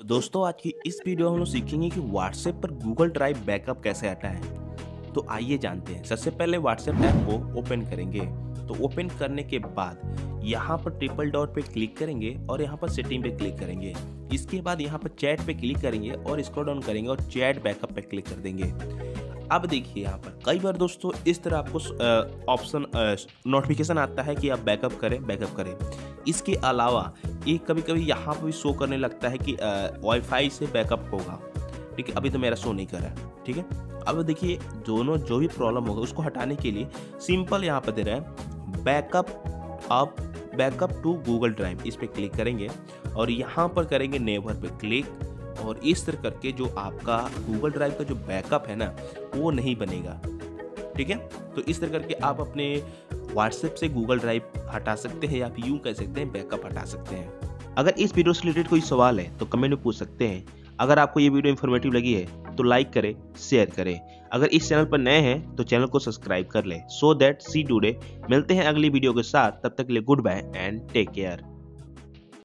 दोस्तों, आज की इस वीडियो में हम लोग सीखेंगे कि व्हाट्सएप पर गूगल ड्राइव बैकअप कैसे आता है। तो आइए जानते हैं। सबसे पहले व्हाट्सएप ऐप को ओपन करेंगे। तो ओपन करने के बाद यहाँ पर ट्रिपल डॉट पे क्लिक करेंगे और यहाँ पर सेटिंग पे क्लिक करेंगे। इसके बाद यहाँ पर चैट पे क्लिक करेंगे और स्क्रॉल डाउन करेंगे और चैट बैकअप पे क्लिक कर देंगे। अब देखिए यहाँ पर। कई बार दोस्तों, इस तरह आपको ऑप्शन नोटिफिकेशन आता है कि आप बैकअप करें बैकअप करें। इसके अलावा ये कभी कभी यहाँ पर भी शो करने लगता है कि वाईफाई से बैकअप होगा। ठीक है, अभी तो मेरा शो नहीं कर रहा है। ठीक है? अब देखिए, दोनों जो भी प्रॉब्लम होगा, उसको हटाने के लिए सिंपल यहाँ पर दे रहा है backup up backup to Google drive इस पर क्लिक करेंगे और यहाँ पर करेंगे नेवर पर क्लिक और इस तरह करके जो आपका गूगल ड्राइव का जो बैकअप है ना, वो नहीं बनेगा। ठीक है? तो इस तरह करके आप अपने व्हाट्सएप से गूगल ड्राइव हटा सकते हैं या फिर यूँ कह सकते हैं बैकअप हटा सकते हैं। अगर इस वीडियो से रिलेटेड कोई सवाल है तो कमेंट में पूछ सकते हैं। अगर आपको ये वीडियो इन्फॉर्मेटिव लगी है तो लाइक करें शेयर करें। अगर इस चैनल पर नए हैं तो चैनल को सब्सक्राइब कर लें। सो दैट सी टूडे मिलते हैं अगली वीडियो के साथ। तब तक के लिए good bye and take care